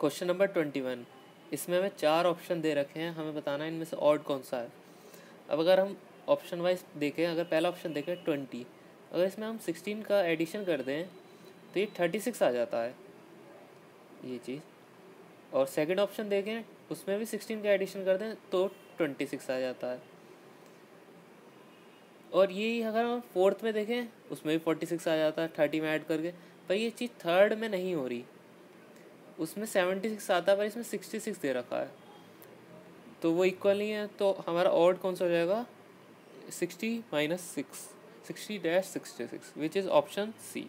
Question number twenty one इसमें हमें चार ऑप्शन दे रखे हैं, हमें बताना है इनमें से ऑड कौन सा है। अब अगर हम ऑप्शन वाइज देखें, अगर पहला ऑप्शन देखें ट्वेंटी अगर इसमें हम सिक्सटीन का एडिशन कर दें तो ये थर्टी सिक्स आ जाता है। ये चीज़। और सेकंड ऑप्शन देखें, उसमें भी सिक्सटीन का एडिशन कर दें तो ट्वेंटी सिक्स आ जाता है। और ये अगर हम फोर्थ में देखें, उसमें भी फोर्टी सिक्स आ जाता है थर्टी में ऐड करके। पर ये चीज़ थर्ड में नहीं हो रही। उसमें सेवेंटी सिक्स आता है, पर इसमें सिक्सटी सिक्स दे रखा है। तो वो इक्वल नहीं है तो हमारा ऑर्ड कौन सा हो जाएगा? Sixty minus six sixty dash sixty six which is option C